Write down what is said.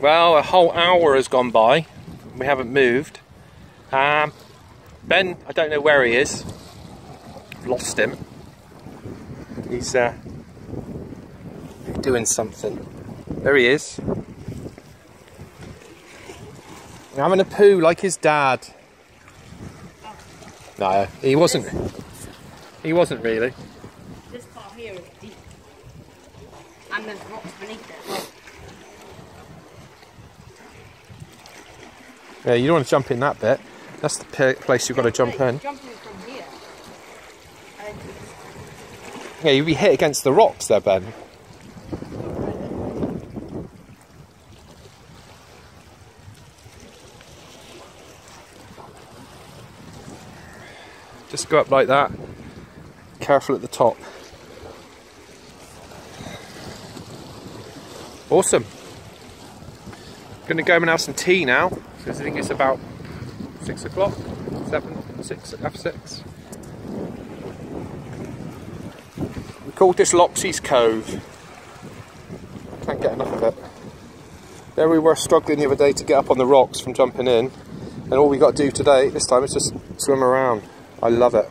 Well, a whole hour has gone by. We haven't moved. Um, ben, I don't know where he is. Lost him. He's uh, doing something. There he is. Having a poo like his dad. No, he wasn't. He wasn't really. This part here is deep. And there's rocks beneath it as well. Yeah, you don't want to jump in that bit. That's the place you've got to jump in. Yeah, you'd be hit against the rocks there, Ben. Just go up like that. Careful at the top. Awesome. Gonna go and have some tea now, because I think it's about six o'clock, seven, six, after six. We called this Locksy's Cove. Can't get enough of it. There we were struggling the other day to get up on the rocks from jumping in, and all we got to do today, this time, is just swim around. I love it.